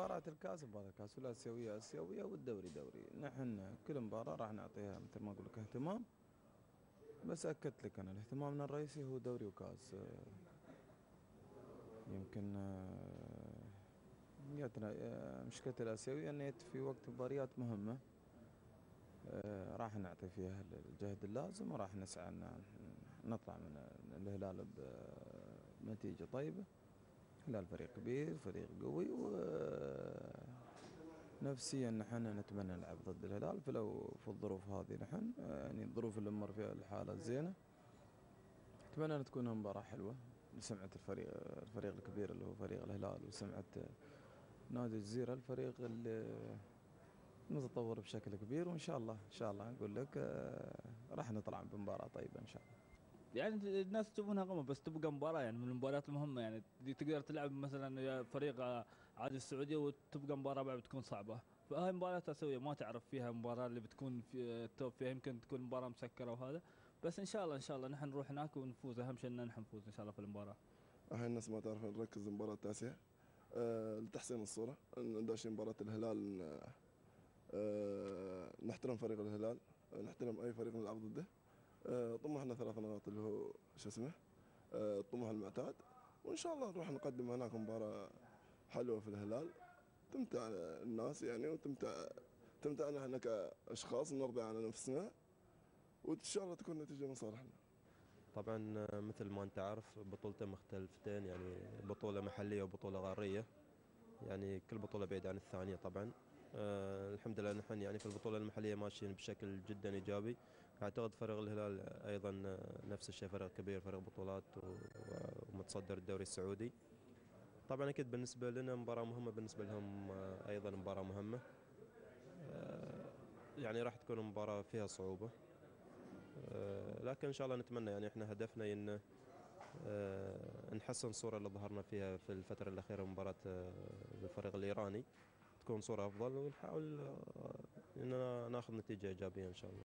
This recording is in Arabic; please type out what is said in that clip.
مباراة الكاس مباراة الكاس والاسيوية آسيوية والدوري دوري. نحن كل مباراة راح نعطيها مثل ما أقول لك اهتمام. بس أكدت لك أنا الاهتمامنا الرئيسي هو دوري وكاس. يمكن آه، آه، مشكلة الآسيوية ان في وقت مباريات مهمة. آه، راح نعطي فيها الجهد اللازم وراح نسعى إن نطلع من الهلال بنتيجة طيبة. الهلال فريق كبير فريق قوي و نفسيا نحن نتمنى نلعب ضد الهلال. فلو في الظروف هذه نحن يعني الظروف اللي نمر فيها الحالة الزينة اتمنى أن تكون مباراة حلوة لسمعة الفريق الفريق الكبير اللي هو فريق الهلال وسمعة نادي الجزيرة الفريق اللي متطور بشكل كبير. وإن شاء الله إن شاء الله نقول لك راح نطلع بمباراة طيبة إن شاء الله. يعني الناس تشوفونها قمه بس تبقى مباراة يعني من المباريات المهمة يعني. تقدر تلعب مثلا فريق عادي السعوديه وتبقى مباراة بعد بتكون صعبة. فهاي مباراة اسيويه ما تعرف فيها مباراة اللي بتكون في التوب فيها يمكن تكون مباراة مسكرة وهذا. بس إن شاء الله إن شاء الله نحن نروح هناك ونفوز. أهم شيء ان نحن نفوز إن شاء الله في المباراة. هاي الناس ما تعرف نركز المباراة التاسعة. أه لتحسين الصورة. داشين مباراة الهلال أه نحترم فريق الهلال. نحترم أي فريق نلعب ضده. طموحنا ثلاث نقاط اللي هو شو اسمه؟ الطموح المعتاد. وإن شاء الله نروح نقدم هناك مباراة حلوة في الهلال. تمتع الناس يعني وتمتع تمتعنا إحنا كأشخاص نرضي على نفسنا وإن شاء الله تكون نتيجة من صالحنا طبعا مثل ما أنت عارف بطولتين مختلفتين يعني بطولة محلية وبطولة غارية يعني كل بطولة بعيدة عن الثانية طبعا. أه الحمد لله نحن يعني في البطولة المحلية ماشيين بشكل جدا إيجابي. أعتقد فريق الهلال أيضا نفس الشيء فريق كبير فريق بطولات ومتصدر الدوري السعودي. طبعا أكيد بالنسبة لنا مباراة مهمة بالنسبة لهم أيضا مباراة مهمة. أه يعني راح تكون مباراة فيها صعوبة. لكن إن شاء الله نتمنى يعني إحنا هدفنا إن نحسن الصورة اللي ظهرنا فيها في الفترة الأخيرة مباراة الفريق الإيراني. تكون صورة أفضل ونحاول ان ناخذ نتيجة إيجابية إن شاء الله.